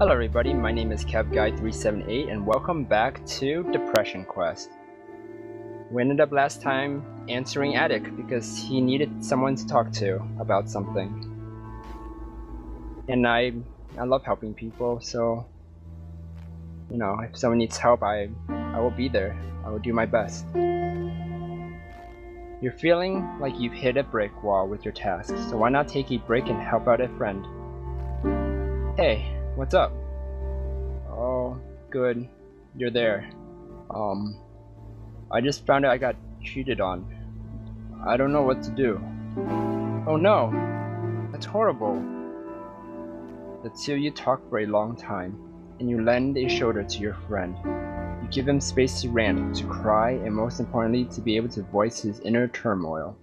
Hello everybody, my name is KevGuuey378 and welcome back to Depression Quest. We ended up last time answering Attic because he needed someone to talk to about something. And I I love helping people, so you know, if someone needs help, I I will be there. I will do my best. You're feeling like you've hit a brick wall with your tasks, so why not take a break and help out a friend? Hey, what's up? Oh, good. You're there. Um, I just found out I got cheated on. I don't know what to do. Oh no! That's horrible. The two of you talk for a long time, and you lend a shoulder to your friend. You give him space to rant, to cry, and most importantly, to be able to voice his inner turmoil.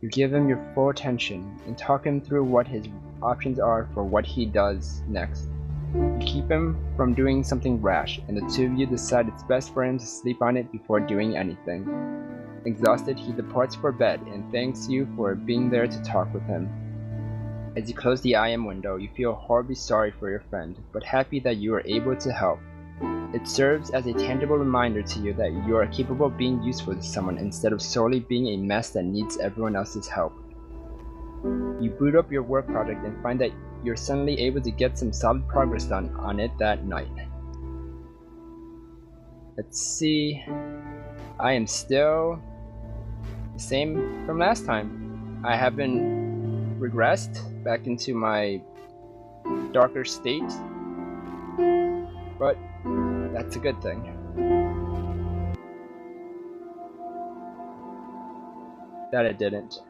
You give him your full attention and talk him through what his options are for what he does next. You keep him from doing something rash, and the two of you decide it's best for him to sleep on it before doing anything. Exhausted, he departs for bed and thanks you for being there to talk with him. As you close the IM window, you feel horribly sorry for your friend, but happy that you are able to help. It serves as a tangible reminder to you that you are capable of being useful to someone instead of solely being a mess that needs everyone else's help. You boot up your work project and find that you're suddenly able to get some solid progress done on it that night. Let's see. I am still the same from last time. I have been regressed back into my darker state, but that's a good thing. That it didn't.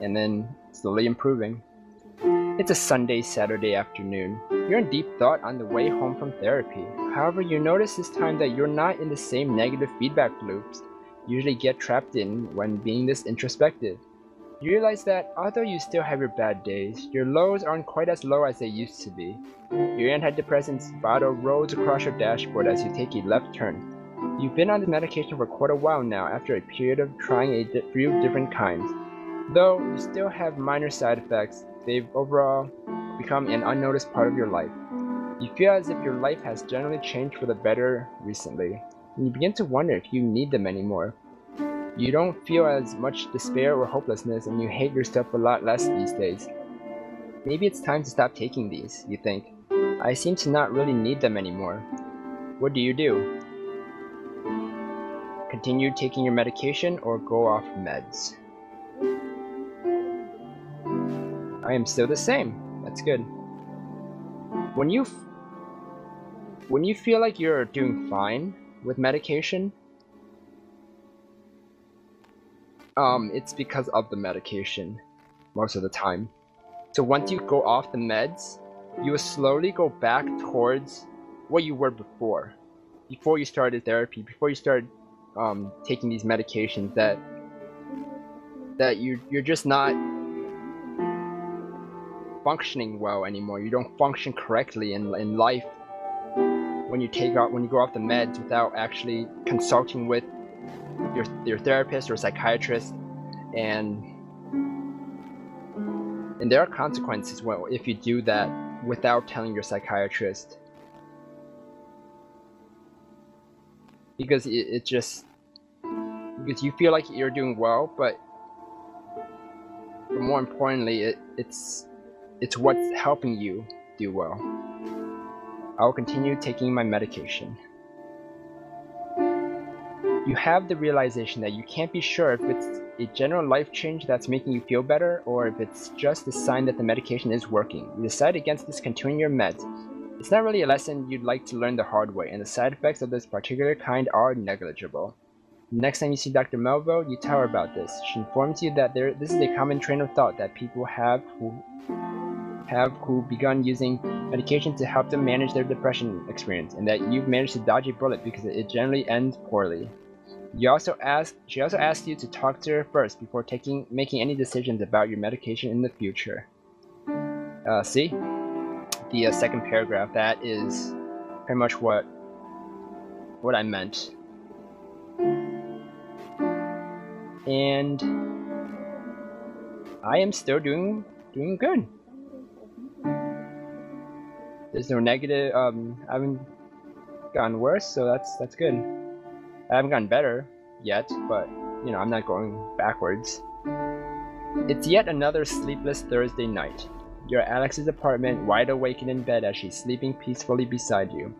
And then slowly improving. It's a Sunday, Saturday afternoon. You're in deep thought on the way home from therapy. However, you notice this time that you're not in the same negative feedback loops usually get trapped in when being this introspective. You realize that although you still have your bad days, your lows aren't quite as low as they used to be. Your antidepressants bottle rolls across your dashboard as you take a left turn. You've been on this medication for quite a while now after a period of trying a few different kinds. Though you still have minor side effects, they've overall become an unnoticed part of your life. You feel as if your life has generally changed for the better recently, and you begin to wonder if you need them anymore. You don't feel as much despair or hopelessness, and you hate yourself a lot less these days. Maybe it's time to stop taking these, you think. I seem to not really need them anymore. What do you do? Continue taking your medication or go off meds? I am still the same. That's good. When you when you feel like you're doing fine with medication, um, it's because of the medication most of the time. So once you go off the meds, you will slowly go back towards what you were before. Before you started therapy, before you started um, taking these medications that that you you're just not functioning well anymore. You don't function correctly in in life when you take out when you go off the meds without actually consulting with your your therapist or psychiatrist, and and there are consequences well if you do that without telling your psychiatrist because it, it just because you feel like you're doing well but more importantly it, it's it's what's helping you do well. I will continue taking my medication. You have the realization that you can't be sure if it's a general life change that's making you feel better or if it's just a sign that the medication is working. You decide against discontinuing your meds. It's not really a lesson you'd like to learn the hard way, and the side effects of this particular kind are negligible. The Next time you see Dr. Melville, you tell her about this. She informs you that there, this is a common train of thought that people have who have who begun using medication to help them manage their depression experience, and that you've managed to dodge a bullet because it generally ends poorly. You also ask, she also asked you to talk to her first before taking making any decisions about your medication in the future. Uh, see? The uh, second paragraph, that is pretty much what what I meant. And I am still doing doing good. There's no negative. Um, I haven't gotten worse, so that's that's good. I haven't gotten better yet, but you know I'm not going backwards. It's yet another sleepless Thursday night. You're at Alex's apartment, wide awake and in bed as she's sleeping peacefully beside you.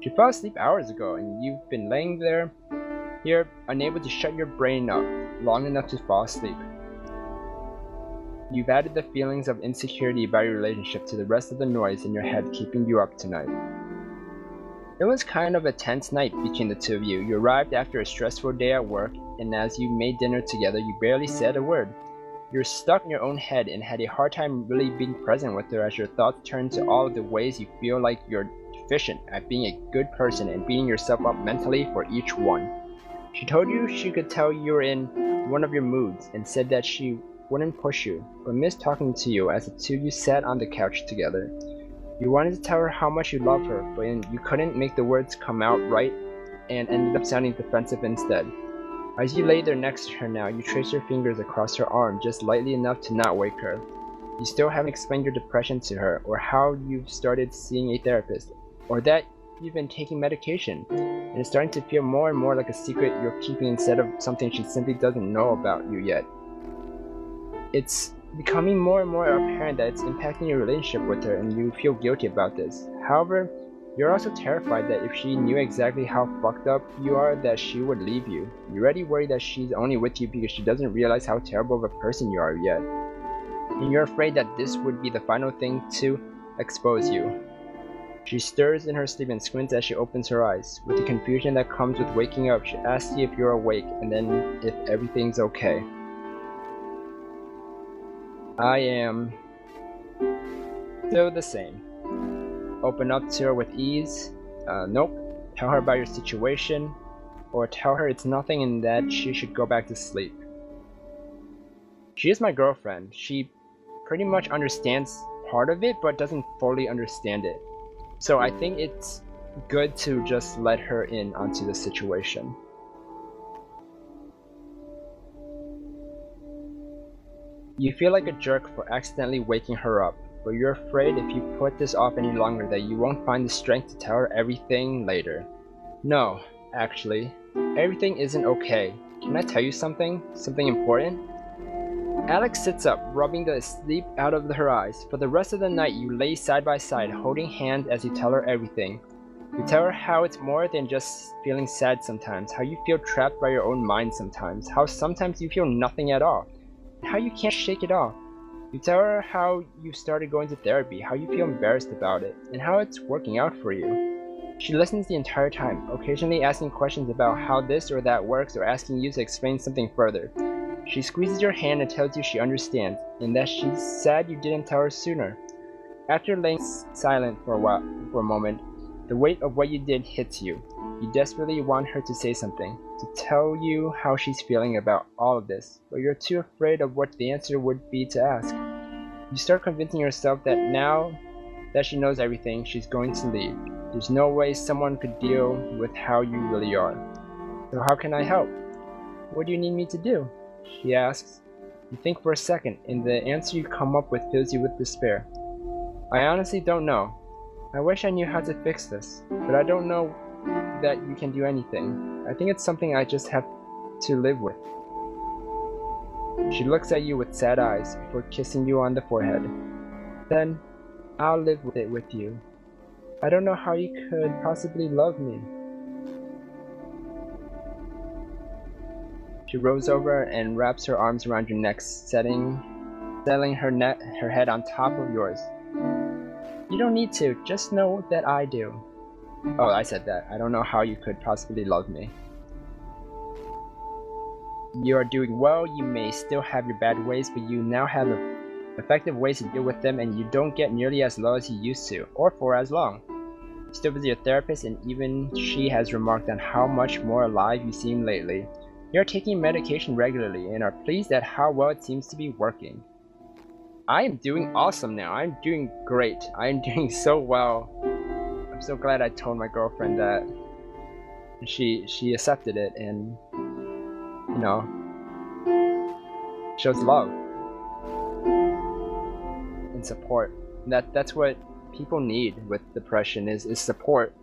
She fell asleep hours ago, and you've been laying there, here, unable to shut your brain up long enough to fall asleep. You've added the feelings of insecurity about your relationship to the rest of the noise in your head keeping you up tonight. It was kind of a tense night between the two of you. You arrived after a stressful day at work, and as you made dinner together, you barely said a word. You're stuck in your own head and had a hard time really being present with her as your thoughts turned to all of the ways you feel like you're deficient at being a good person and beating yourself up mentally for each one. She told you she could tell you're in one of your moods and said that she wouldn't push you, but missed talking to you as the two of you sat on the couch together. You wanted to tell her how much you love her, but you couldn't make the words come out right and ended up sounding defensive instead. As you lay there next to her now, you trace your fingers across her arm just lightly enough to not wake her. You still haven't explained your depression to her, or how you've started seeing a therapist, or that you've been taking medication, and it's starting to feel more and more like a secret you're keeping instead of something she simply doesn't know about you yet. It's becoming more and more apparent that it's impacting your relationship with her, and you feel guilty about this. However, you're also terrified that if she knew exactly how fucked up you are, that she would leave you. You're already worried that she's only with you because she doesn't realize how terrible of a person you are yet. And you're afraid that this would be the final thing to expose you. She stirs in her sleep and squints as she opens her eyes. With the confusion that comes with waking up, she asks you if you're awake and then if everything's okay. I am still the same open up to her with ease. Uh, nope. Tell her about your situation, or tell her it's nothing and that she should go back to sleep. She is my girlfriend. She pretty much understands part of it, but doesn't fully understand it. So I think it's good to just let her in onto the situation. You feel like a jerk for accidentally waking her up but you're afraid if you put this off any longer that you won't find the strength to tell her everything later. No, actually, everything isn't okay. Can I tell you something? Something important? Alex sits up, rubbing the sleep out of her eyes. For the rest of the night, you lay side by side, holding hands as you tell her everything. You tell her how it's more than just feeling sad sometimes, how you feel trapped by your own mind sometimes, how sometimes you feel nothing at all, how you can't shake it off. You tell her how you started going to therapy, how you feel embarrassed about it, and how it's working out for you. She listens the entire time, occasionally asking questions about how this or that works or asking you to explain something further. She squeezes your hand and tells you she understands, and that she's sad you didn't tell her sooner. After laying silent for a while, for a moment, the weight of what you did hits you. You desperately want her to say something, to tell you how she's feeling about all of this, but you're too afraid of what the answer would be to ask. You start convincing yourself that now that she knows everything, she's going to leave. There's no way someone could deal with how you really are. So how can I help? What do you need me to do? She asks. You think for a second, and the answer you come up with fills you with despair. I honestly don't know. I wish I knew how to fix this, but I don't know that you can do anything. I think it's something I just have to live with. She looks at you with sad eyes before kissing you on the forehead. Then, I'll live with it with you. I don't know how you could possibly love me. She rolls over and wraps her arms around your neck, setting, settling her, neck, her head on top of yours. You don't need to, just know that I do. Oh, I said that. I don't know how you could possibly love me. You are doing well, you may still have your bad ways, but you now have effective ways to deal with them and you don't get nearly as low as you used to, or for as long. You still visit your therapist and even she has remarked on how much more alive you seem lately. You are taking medication regularly and are pleased at how well it seems to be working. I am doing awesome now. I'm doing great. I am doing so well. I'm so glad I told my girlfriend that. She she accepted it and you know shows love and support. That that's what people need with depression is, is support.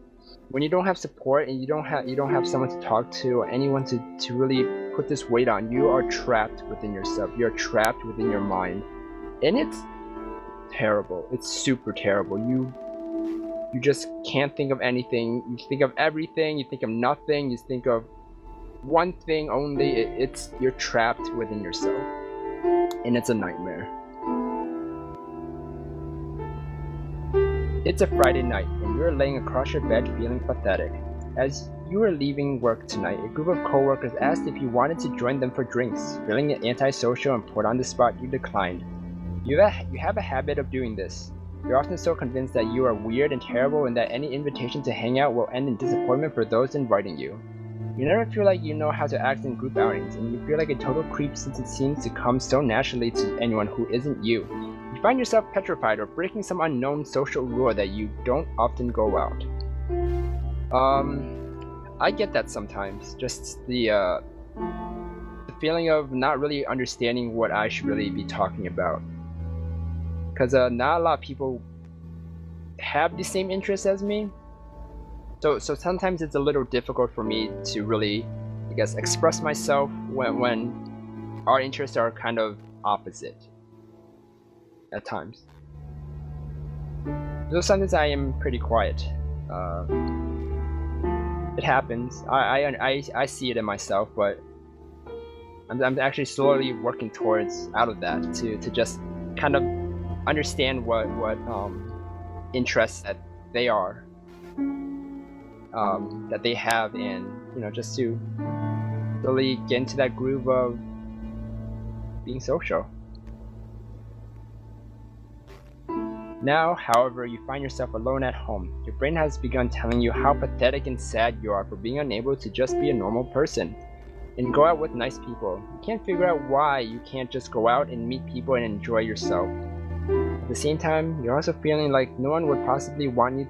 When you don't have support and you don't have you don't have someone to talk to or anyone to, to really put this weight on, you are trapped within yourself. You're trapped within your mind. And it's terrible. It's super terrible. You you just can't think of anything. You think of everything, you think of nothing, you think of one thing only. It, it's you're trapped within yourself. And it's a nightmare. It's a Friday night, and you're laying across your bed feeling pathetic. As you were leaving work tonight, a group of coworkers asked if you wanted to join them for drinks. Feeling antisocial and put on the spot, you declined. You you have a habit of doing this. You're often so convinced that you are weird and terrible and that any invitation to hang out will end in disappointment for those inviting you. You never feel like you know how to act in group outings, and you feel like a total creep since it seems to come so naturally to anyone who isn't you. You find yourself petrified or breaking some unknown social rule that you don't often go out. Um, I get that sometimes. Just the uh, the feeling of not really understanding what I should really be talking about, because uh, not a lot of people have the same interests as me. So so sometimes it's a little difficult for me to really, I guess, express myself when when our interests are kind of opposite at times. So sometimes I am pretty quiet. Uh, it happens. I, I, I, I see it in myself, but I'm, I'm actually slowly working towards out of that to, to just kind of understand what what um, interests that they are um, that they have and you know just to really get into that groove of being social. Now, however, you find yourself alone at home. Your brain has begun telling you how pathetic and sad you are for being unable to just be a normal person and go out with nice people. You can't figure out why you can't just go out and meet people and enjoy yourself. At the same time, you're also feeling like no one would possibly want you,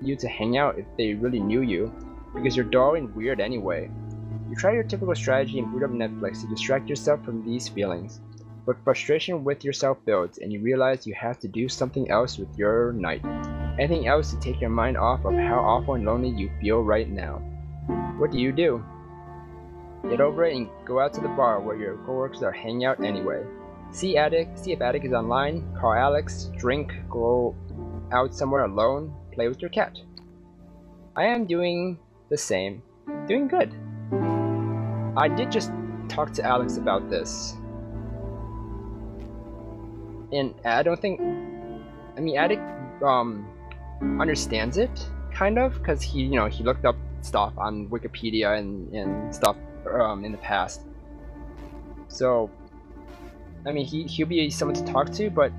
you to hang out if they really knew you, because you're dull and weird anyway. You try your typical strategy and boot up Netflix to distract yourself from these feelings. But frustration with yourself builds, and you realize you have to do something else with your night. Anything else to take your mind off of how awful and lonely you feel right now. What do you do? Get over it and go out to the bar where your coworkers are hanging out anyway. See Attic, see if Attic is online, call Alex, drink, go out somewhere alone, play with your cat. I am doing the same. Doing good. I did just talk to Alex about this and I don't think. I mean, Attic um understands it kind of because he you know he looked up stuff on Wikipedia and and stuff um in the past. So, I mean, he he'll be someone to talk to, but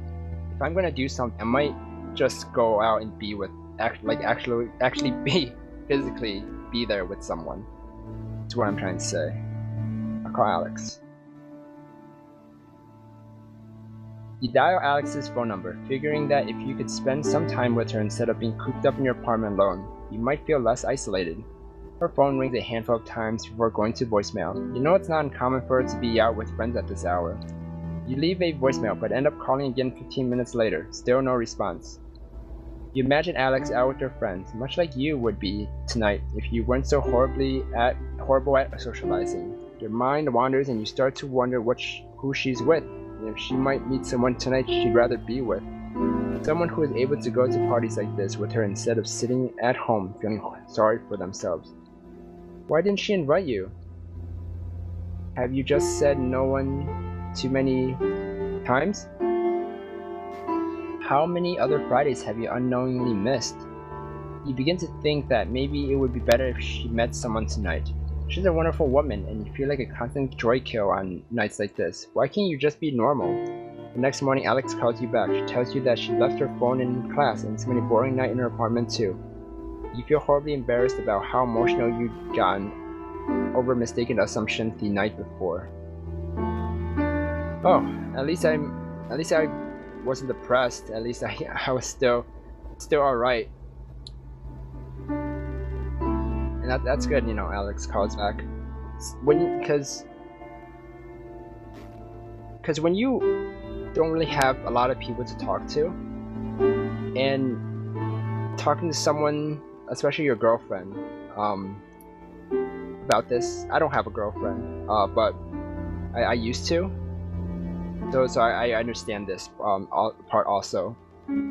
if I'm gonna do something, I might just go out and be with act like actually actually be physically be there with someone. That's what I'm trying to say. I'll call Alex. You dial Alex's phone number, figuring that if you could spend some time with her instead of being cooped up in your apartment alone, you might feel less isolated. Her phone rings a handful of times before going to voicemail. You know it's not uncommon for her to be out with friends at this hour. You leave a voicemail but end up calling again 15 minutes later, still no response. You imagine Alex out with her friends, much like you would be tonight if you weren't so horribly at horrible at socializing. Your mind wanders and you start to wonder what who she's with if she might meet someone tonight she'd rather be with. Someone who is able to go to parties like this with her instead of sitting at home feeling sorry for themselves. Why didn't she invite you? Have you just said no one too many times? How many other Fridays have you unknowingly missed? You begin to think that maybe it would be better if she met someone tonight. She's a wonderful woman, and you feel like a constant joy kill on nights like this. Why can't you just be normal? The next morning, Alex calls you back. She tells you that she left her phone in class and spent a boring night in her apartment too. You feel horribly embarrassed about how emotional you'd gotten over mistaken assumptions the night before. Oh, at least I'm, at least I wasn't depressed. At least I, I was still, still alright. and that, that's good. You know, Alex calls back when because because when you don't really have a lot of people to talk to, and talking to someone, especially your girlfriend, um, about this. I don't have a girlfriend, uh, but I, I used to. So, I understand this um, part also.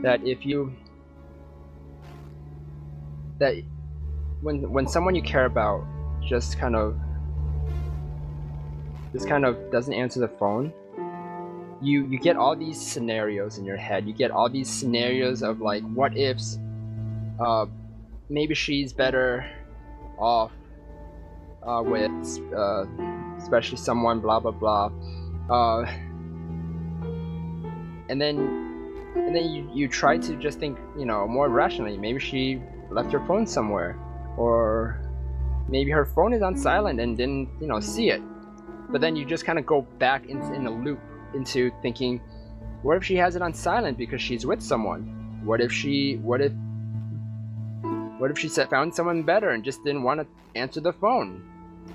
That if you that when when someone you care about just kind of just kind of doesn't answer the phone, you you get all these scenarios in your head. You get all these scenarios of like what ifs. Uh, maybe she's better off uh, with uh, especially someone blah blah blah. Uh, and then and then you, you try to just think you know more rationally. Maybe she left her phone somewhere, or maybe her phone is on silent and didn't you know see it. But then you just kind of go back in, in a loop into thinking, what if she has it on silent because she's with someone? What if she, what if, what if she found someone better and just didn't want to answer the phone?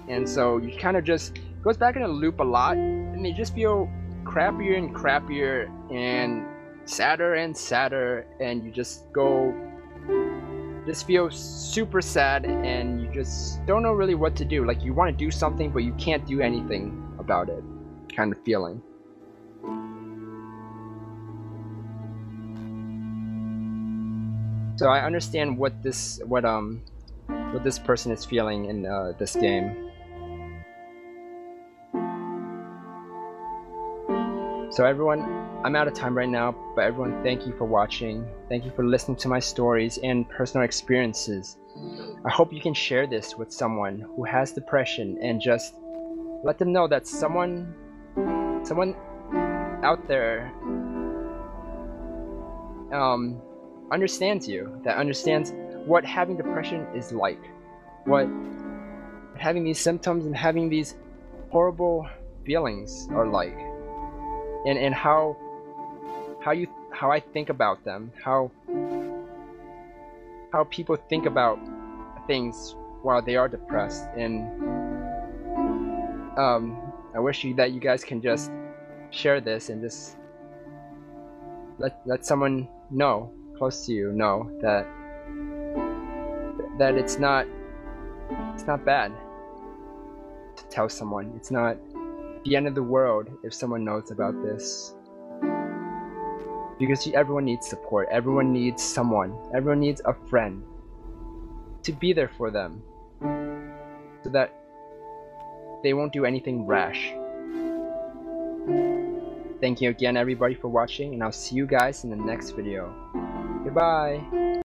And so you kind of just goes back in a loop a lot, and you just feel crappier and crappier and sadder and sadder, and you just go just feel super sad and you just don't know really what to do. Like you want to do something, but you can't do anything about it, kind of feeling. So I understand what this what um what this person is feeling in uh, this game. So everyone, I'm out of time right now, but everyone, thank you for watching. Thank you for listening to my stories and personal experiences. I hope you can share this with someone who has depression and just let them know that someone, someone out there um, understands you, that understands what having depression is like, what having these symptoms and having these horrible feelings are like and and how how you how I think about them, how how people think about things while they are depressed, and um, I wish you that you guys can just share this and just let let someone know close to you know that that it's not it's not bad to tell someone. It's not the end of the world if someone knows about this. Because everyone needs support, everyone needs someone, everyone needs a friend to be there for them so that they won't do anything rash. Thank you again everybody for watching and I'll see you guys in the next video. Goodbye!